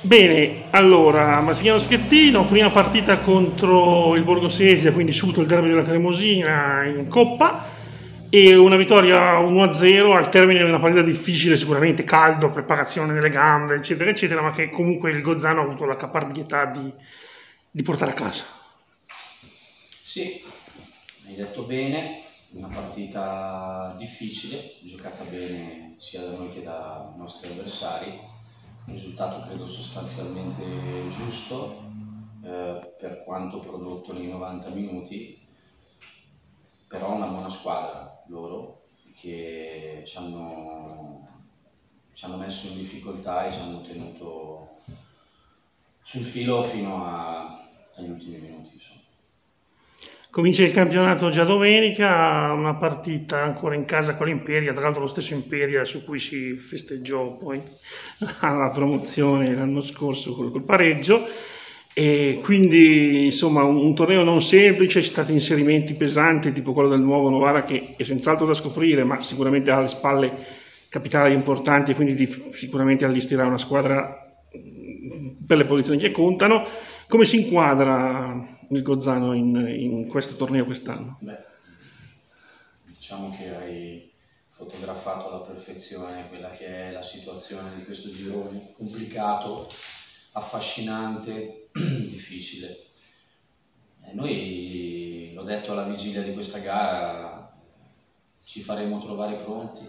Bene, allora, Massimiliano Schettino, prima partita contro il Borgosesia, quindi subito il derby della Cremosina in Coppa e una vittoria 1-0 al termine di una partita difficile, sicuramente caldo, preparazione delle gambe, eccetera, eccetera, ma che comunque il Gozzano ha avuto la caparbietà di, di portare a casa. Sì, hai detto bene, una partita difficile, giocata bene sia da noi che dai nostri avversari risultato credo sostanzialmente giusto eh, per quanto prodotto nei 90 minuti, però una buona squadra loro che ci hanno, ci hanno messo in difficoltà e ci hanno tenuto sul filo fino a, agli ultimi minuti. Insomma. Comincia il campionato già domenica, una partita ancora in casa con l'Imperia, tra l'altro lo stesso Imperia su cui si festeggiò poi la promozione l'anno scorso col, col pareggio. E quindi insomma un, un, torneo non semplice, ci stati inserimenti pesanti tipo quello del nuovo Novara che è senz'altro da scoprire, ma sicuramente ha alle spalle capitali importanti e quindi di, sicuramente allestirà una squadra per le posizioni che contano. Come si inquadra il Gozzano in, in questo torneo quest'anno? Beh, diciamo che hai fotografato alla perfezione quella che è la situazione di questo girone, complicato, affascinante, difficile. E noi, l'ho detto alla vigilia di questa gara, ci faremo trovare pronti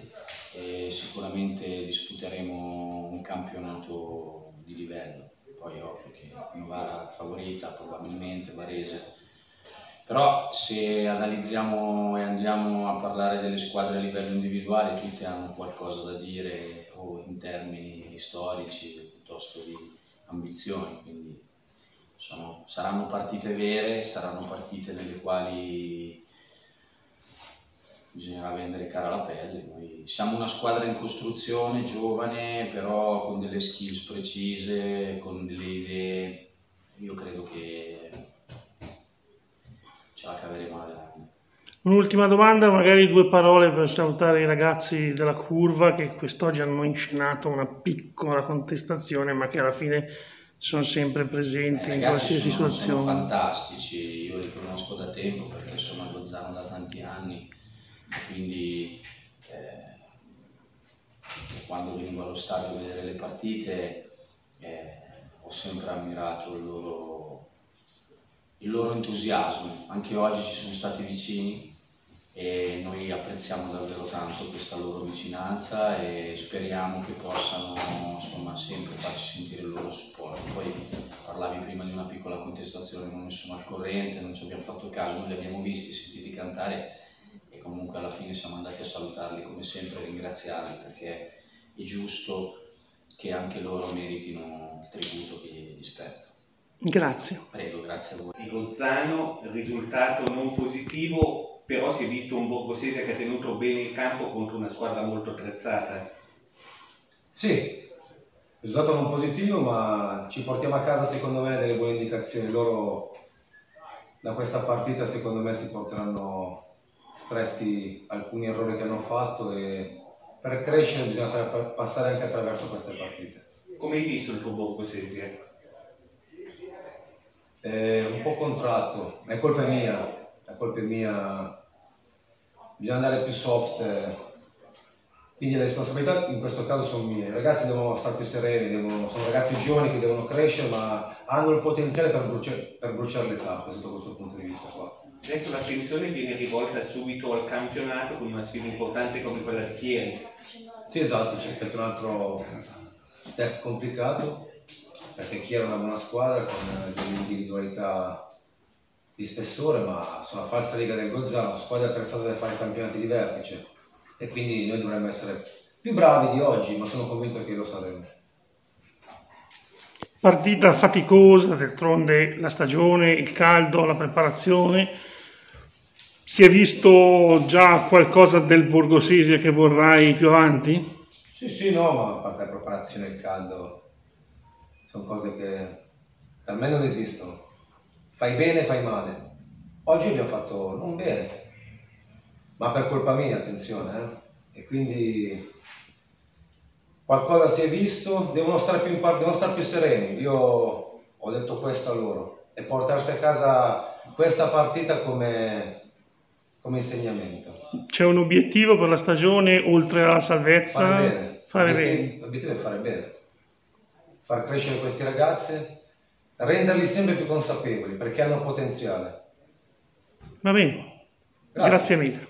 e sicuramente disputeremo un campionato di livello poi ovvio che Novara favorita probabilmente, Varese. Però se analizziamo e andiamo a parlare delle squadre a livello individuale, tutte hanno qualcosa da dire o in termini storici piuttosto di ambizioni, quindi sono, saranno partite vere, saranno partite nelle quali bisognerà vendere cara la pelle. Noi siamo una squadra in costruzione, giovane, però con delle skills precise, con delle idee. Io credo che ce la caveremo alla grande. Un'ultima domanda, magari due parole per salutare i ragazzi della curva che quest'oggi hanno inscenato una piccola contestazione, ma che alla fine sono sempre presenti eh, in qualsiasi sono, situazione. Sono fantastici, io li conosco da tempo perché sono a Gozzano da tanti anni quindi eh, quando venivo allo stadio a vedere le partite eh, ho sempre ammirato il loro, il loro entusiasmo, anche oggi ci sono stati vicini e noi apprezziamo davvero tanto questa loro vicinanza e speriamo che possano insomma, sempre farci sentire il loro supporto. Poi parlavi prima di una piccola contestazione, non ne sono al corrente, non ci abbiamo fatto caso, noi li abbiamo visti, sentiti cantare comunque alla fine siamo andati a salutarli come sempre, ringraziarli perché è giusto che anche loro meritino il tributo che gli spetta. Grazie. Prego, grazie a voi. Di Gozzano, risultato non positivo, però si è visto un Borgosese che ha tenuto bene il campo contro una squadra molto attrezzata. Sì, risultato non positivo, ma ci portiamo a casa secondo me delle buone indicazioni. Loro da questa partita secondo me si porteranno stretti alcuni errori che hanno fatto e per crescere bisogna passare anche attraverso queste partite. Come hai visto il tuo Borgo Sesia? È un po' contratto, è colpa mia, è colpa mia, bisogna andare più soft, quindi le responsabilità in questo caso sono mie. I ragazzi devono stare più sereni, devono, sono ragazzi giovani che devono crescere ma hanno il potenziale per bruciare, per bruciare le tappe sotto questo punto di vista qua. Adesso l'attenzione viene rivolta subito al campionato con una sfida importante come quella di Chieri. Sì, esatto, ci aspetta un altro test complicato perché Chieri è una buona squadra con delle individualità di spessore, ma sono la falsa lega del Gozzano, squadra attrezzata per fare campionati di vertice e quindi noi dovremmo essere più bravi di oggi, ma sono convinto che lo saremo. Partita faticosa, d'altronde la stagione, il caldo, la preparazione si è visto già qualcosa del Borgosesia che vorrai più avanti? Sì, sì, no, ma a parte la preparazione e il caldo, sono cose che per me non esistono. Fai bene, fai male. Oggi abbiamo fatto non bene, ma per colpa mia, attenzione, eh? E quindi qualcosa si è visto, devono stare più, devono stare più sereni. Io ho detto questo a loro e portarsi a casa questa partita come, come insegnamento. C'è un obiettivo per la stagione oltre alla salvezza? Fare bene. Fare l'obiettivo, bene. l'obiettivo è fare bene, far crescere questi ragazzi, renderli sempre più consapevoli perché hanno potenziale. Va bene. Grazie. Grazie mille.